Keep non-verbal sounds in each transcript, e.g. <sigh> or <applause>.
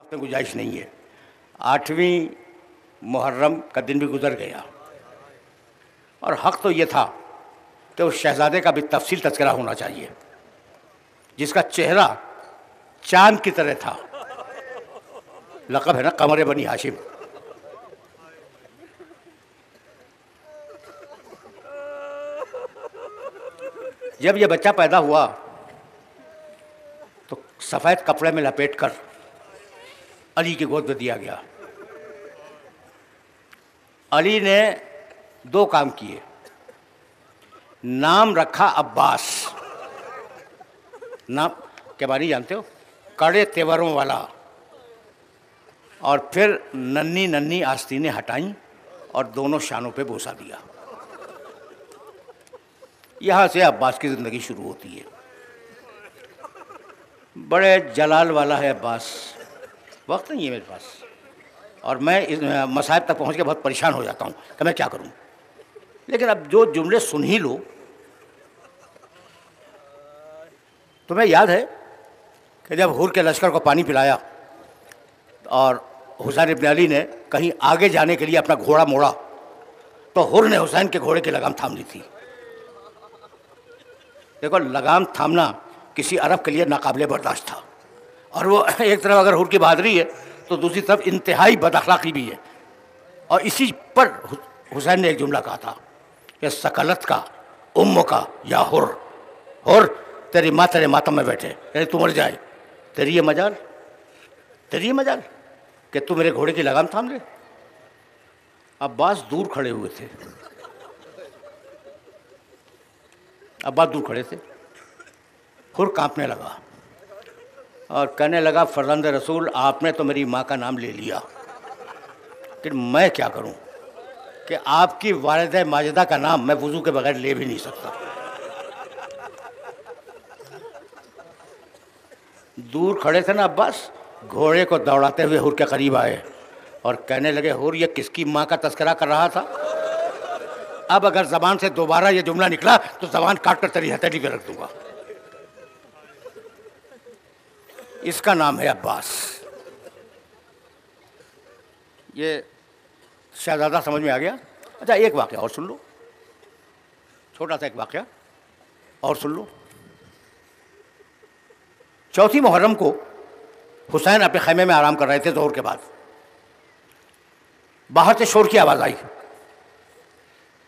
में गुंजाइश नहीं है आठवीं मुहर्रम का दिन भी गुजर गया और हक तो ये था कि उस शहजादे का भी तफसील तस्करा होना चाहिए जिसका चेहरा चांद की तरह था लकब है ना कमर बनी हाशिम जब ये बच्चा पैदा हुआ तो सफ़ेद कपड़े में लपेट कर अली की गोद में दिया गया। अली ने दो काम किए। नाम रखा अब्बास। नाम के बारे जानते हो? कड़े तेवरों वाला। और फिर नन्नी नन्नी आस्तीनें हटाई और दोनों शानों पे बोसा दिया। यहाँ से अब्बास की ज़िंदगी शुरू होती है। बड़े जलाल वाला है अब्बास। वक्त नहीं है मेरे पास। और मैं इस मसाहब तक पहुँच के बहुत परेशान हो जाता हूँ कि मैं क्या करूँ। लेकिन अब जो जुमले सुन ही लो। तुम्हें याद है कि जब हुर के लश्कर को पानी पिलाया और हुसैन इब्न अली ने कहीं आगे जाने के लिए अपना घोड़ा मोड़ा तो हुर ने हुसैन के घोड़े की लगाम थाम ली थी। देखो, लगाम थामना किसी अरब के लिए नाकाबिले बर्दाश्त था। और वो <laughs> एक तरफ़ अगर हुर की बहादरी है तो दूसरी तरफ़ इंतहाई बदखलाकी भी है। और इसी पर हुसैन ने एक जुमला कहा था कि सकलत का, उम्म का या हुर हुर, तेरी माँ तेरे मातम में बैठे। यानी तू मर जाए। तेरी ये मजाल? तेरी ये मजाल? कि तू मेरे घोड़े की लगाम थाम ले? अब्बास दूर खड़े हुए थे। अब्बास दूर खड़े थे। खुर कांपने लगा और कहने लगा फरजंद रसूल, आपने तो मेरी माँ का नाम ले लिया। लेकिन मैं क्या करूँ कि आपकी वालद माजिदा का नाम मैं वज़ू के बगैर ले भी नहीं सकता। दूर खड़े थे ना अब्बास, घोड़े को दौड़ाते हुए हुर के करीब आए और कहने लगे, हुर, ये किसकी माँ का तस्करा कर रहा था? अब अगर जबान से दोबारा ये जुमला निकला तो जबान काट कर तेरी हथेली पे रख दूँगा। इसका नाम है अब्बास। ये शहजादा समझ में आ गया? अच्छा एक वाक्य और सुन लो। छोटा सा एक वाक्य और सुन लो। चौथी मुहर्रम को हुसैन अपने खैमे में आराम कर रहे थे जोहर के बाद। बाहर से शोर की आवाज़ आई।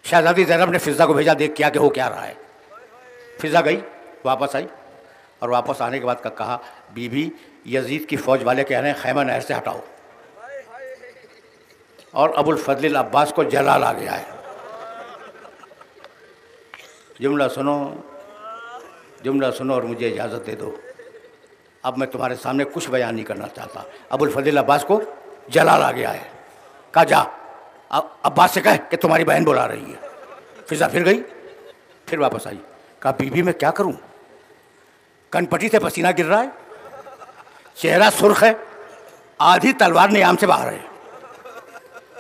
शहजादी जैनब ने फिज़ा को भेजा, देख क्या कि हो क्या रहा है। फिज़ा गई, वापस आई और वापस आने के बाद का कहा, बीबी, यजीद की फ़ौज वाले कह रहे हैं, खैमा नहर से हटाओ। और अबुल फजल अब्बास को जलाल आ गया है। जुमला सुनो जुमला सुनो और मुझे इजाज़त दे दो। अब मैं तुम्हारे सामने कुछ बयान नहीं करना चाहता। अबुल फजल अब्बास को जलाल आ गया है। कहा, जा। अब्बास से कह कि तुम्हारी बहन बुला रही है। फिजा फिर गई। फिर वापस आई। कहा, बीबी, मैं क्या करूँ? कनपटी से पसीना गिर रहा है। चेहरा सुर्ख है। आधी तलवार नियाम से बाहर है।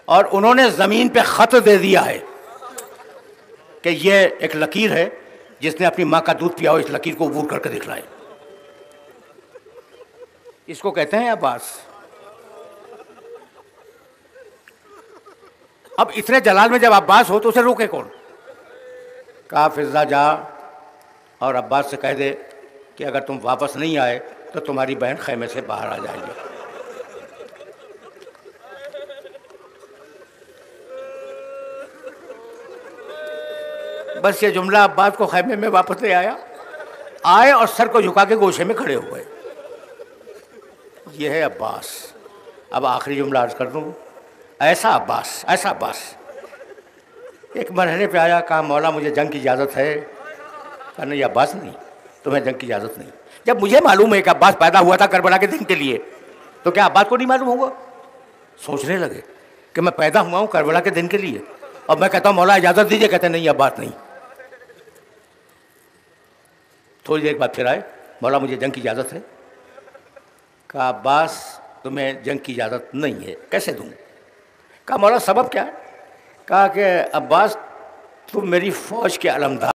और उन्होंने ज़मीन पे ख़त दे दिया है कि ये एक लकीर है, जिसने अपनी माँ का दूध पिया हो, इस लकीर को अबूर करके दिख दिखलाए इसको कहते हैं अब्बास। अब इतने जलाल में जब अब्बास हो तो उसे रोके कौन? कहा फिजा जा और अब्बास से कह दे कि अगर तुम वापस नहीं आए तो तुम्हारी बहन खैमे से बाहर आ जाएगी। बस ये जुमला अब्बास को खैमे में वापस ले आया। आए और सर को झुका के गोशे में खड़े हो गए। ये है अब्बास। अब आखिरी जुमला अर्ज़ कर दूँ। ऐसा अब्बास ऐसा अब्बास एक मरहले पे आया, कहा, मौला, मुझे जंग की इजाज़त है। कहा, नहीं अब्बास नहीं, तुम्हें जंग की इजाज़त नहीं। जब मुझे मालूम है कि अब्बास पैदा हुआ था करबला के दिन के लिए तो क्या अब्बास को नहीं मालूम होगा? सोचने लगे कि मैं पैदा हुआ हूँ करबला के दिन के लिए, और मैं कहता हूँ, मौला, इजाज़त दीजिए। कहते, नहीं अब्बास नहीं। थोड़ी देर बाद फिर आए, मौला, मुझे जंग की इजाज़त है। कहा, अब्बास, तुम्हें जंग की इजाज़त नहीं है, कैसे दूँ? कहा मौला सबब क्या है? कहा कि अब्बास तुम मेरी फ़ौज के अलमदार